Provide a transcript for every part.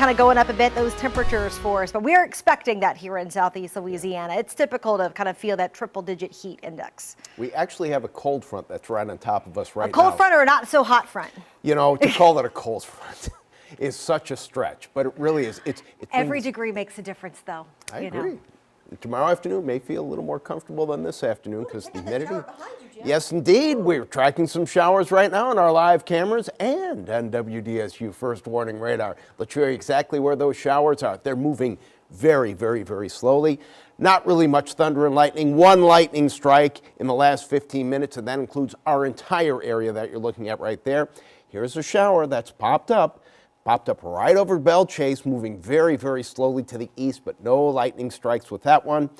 kind of going up a bit, those temperatures for us, but we're expecting that here in southeast Louisiana. It's typical to kind of feel that triple digit heat index. We actually have a cold front that's right on top of us right now. A cold now. front or a not so hot front? You know, to call it a cold front. is such a stretch, but it really is. It's, every degree makes a difference, though. I agree. Know. Tomorrow afternoon may feel a little more comfortable than this afternoon because the humidity. yes, indeed. We're tracking some showers right now on our live cameras and on WDSU First Warning Radar. Let's show you exactly where those showers are. They're moving very, very, very slowly. Not really much thunder and lightning. One lightning strike in the last 15 minutes, and that includes our entire area that you're looking at right there. Here's a shower that's popped up. Popped up right over Belle Chasse, moving very, very slowly to the east, but no lightning strikes with that one.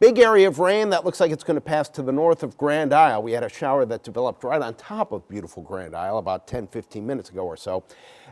Big area of rain that looks like it's going to pass to the north of Grand Isle. We had a shower that developed right on top of beautiful Grand Isle about 10, 15 minutes ago or so.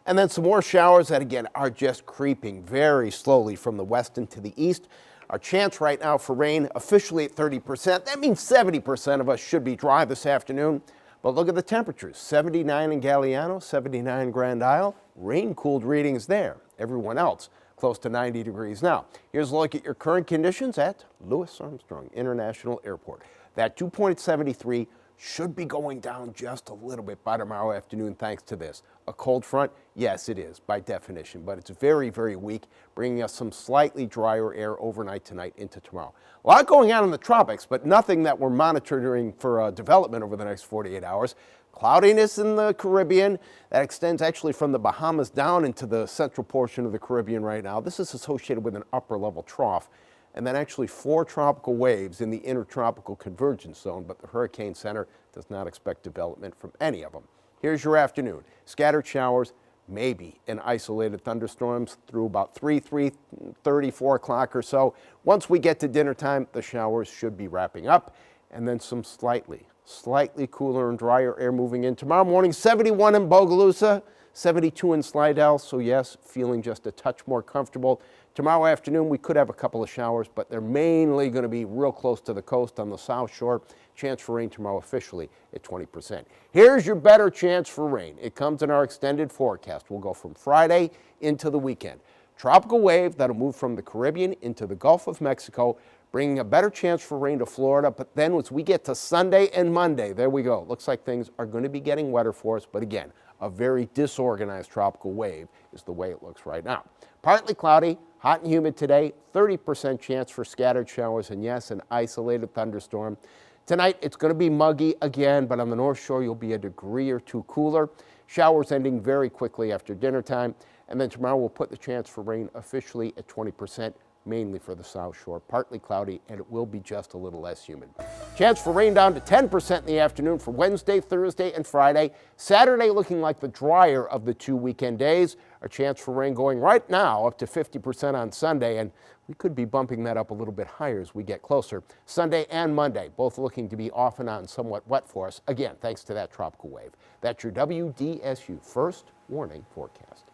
And then some more showers that, again, are just creeping very slowly from the west into the east. Our chance right now for rain officially at 30%. That means 70% of us should be dry this afternoon. But look at the temperatures 79 in Galliano, 79 Grand Isle, rain cooled readings there. Everyone else close to 90 degrees now. Here's a look at your current conditions at Louis Armstrong International Airport. That 2.73 should be going down just a little bit by tomorrow afternoon thanks to this. A cold front? Yes, it is by definition, but it's very, very weak, bringing us some slightly drier air overnight tonight into tomorrow. A lot going on in the tropics, but nothing that we're monitoring for uh, development over the next 48 hours. Cloudiness in the Caribbean that extends actually from the Bahamas down into the central portion of the Caribbean right now. This is associated with an upper level trough and then actually four tropical waves in the intertropical convergence zone, but the Hurricane Center does not expect development from any of them. Here's your afternoon. Scattered showers, maybe in isolated thunderstorms through about 3, 3, 30, 4 o'clock or so. Once we get to dinner time, the showers should be wrapping up, and then some slightly, slightly cooler and drier air moving in. Tomorrow morning, 71 in Bogalusa, 72 in Slidell, so yes, feeling just a touch more comfortable. Tomorrow afternoon, we could have a couple of showers, but they're mainly going to be real close to the coast on the south shore. Chance for rain tomorrow officially at 20%. Here's your better chance for rain. It comes in our extended forecast. We'll go from Friday into the weekend. Tropical wave that'll move from the Caribbean into the Gulf of Mexico, bringing a better chance for rain to Florida. But then once we get to Sunday and Monday, there we go. Looks like things are going to be getting wetter for us. But again, a very disorganized tropical wave is the way it looks right now. Partly cloudy, hot and humid today, 30% chance for scattered showers, and yes, an isolated thunderstorm. Tonight, it's going to be muggy again, but on the North Shore, you'll be a degree or two cooler. Showers ending very quickly after dinner time. And then tomorrow, we'll put the chance for rain officially at 20% mainly for the South Shore. Partly cloudy, and it will be just a little less humid. Chance for rain down to 10% in the afternoon for Wednesday, Thursday, and Friday. Saturday looking like the drier of the two weekend days. A chance for rain going right now up to 50% on Sunday, and we could be bumping that up a little bit higher as we get closer. Sunday and Monday, both looking to be off and on somewhat wet for us. Again, thanks to that tropical wave. That's your WDSU first warning forecast.